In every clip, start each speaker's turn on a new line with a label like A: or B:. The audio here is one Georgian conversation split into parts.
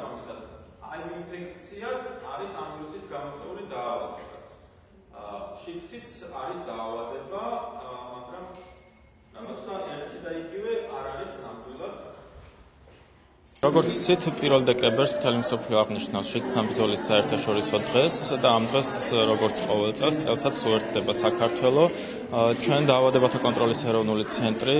A: შესაბამისად აი ინფექცია არის ამ ვირუსით გამოწვეული დაავადება. აა შიდსიც არის დაავადება,
B: როგორც ცით 1 დეკემბერს მთელი მსოფლიო აღნიშნავს ბრძოლის საერთაშორისო დღეს და ამ დღეს როგორც ყოველ წელს წელსაც უერთდება საქართველოს ჩვენ დაავადებათა კონტროლის ეროვნული ცენტრი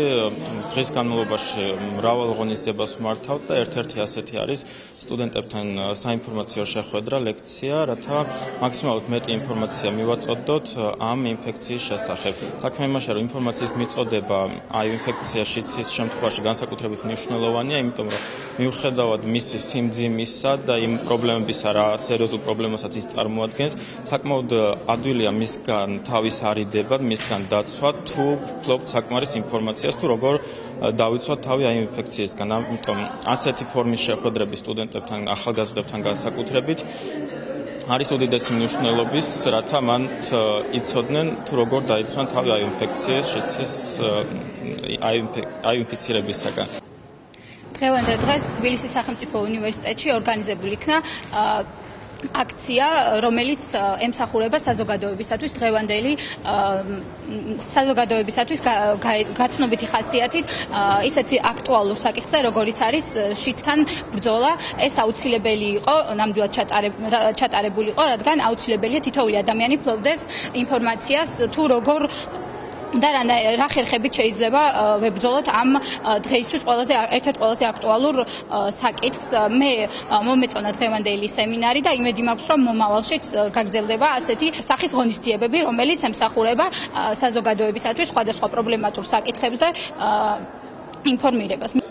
B: დღის განმავლობაში მრავალ ღონისძიებას მართავთ და ერთ-ერთი ასეთი არის სტუდენტებთან საინფორმაციო შეხვედრა, ლექცია, რათა მაქსიმალურად მეტი ინფორმაცია მივაწოდოთ ამ ინფექციის შესახებ. საქმე იმაშია, რომ ინფორმაციის მიწოდება აი ინფექციაში ცის შემთხვევაში განსაკუთრებით მნიშვნელოვანია, იმიტომ რომ მიუხედავად მისი სიმძიმისა და იმ პრობლემებისა, რა სერიოზულ პრობლემასაც ის წარმოადგენს, საკმაოდ ადვილია მისგან თავის არიდება, მისგან დაცვა თუ ფლობ საკმარის ინფორმაციას თუ როგორ დავიცვათ თავი აი ინფექციისგან. ამიტომ ასეთი ფორმის შეხვედრები სტუდენტებთან, ახალგაზრდებთან განსაკუთრებით არის უდიდესი მნიშვნელობის, რათა მან იცოდნენ თუ როგორ დაიცვან თავი აი ინფექციის შეცის აი ინფექცირებისაგან.
C: დღევანდელ დღეს თბილისის სახელმწიფო უნივერსიტეტში ორგანიზებული იქნა აქცია, რომელიც ემსახურება საზოგადოებისათვის დღევანდელი საზოგადოებისათვის გაცნობითი ხასიათით ისეთი აქტუალურ საკითხზე, როგორიც არის შიცთან ბრძოლა, ეს აუცილებელი იყო, ნამდვილად ჩატარებული იყო, რადგან აუცილებელია თითოეული ადამიანი ფლობდეს ინფორმაციას თუ როგორ და რა რა ხერხებით შეიძლება ვებრძოლოთ ამ დღეისთვის ყველაზე ერთ-ერთ ყველაზე აქტუალურ საკითხს. მე მომეწონა დღევანდელი სემინარი და იმედი მაქვს რომ მომავალშიც გაგრძელდება ასეთი სახის ღონისძიებები რომელიც ემსახურება საზოგადოებისათვის სხვადასხვა პრობლემატურ საკითხებზე ინფორმირებას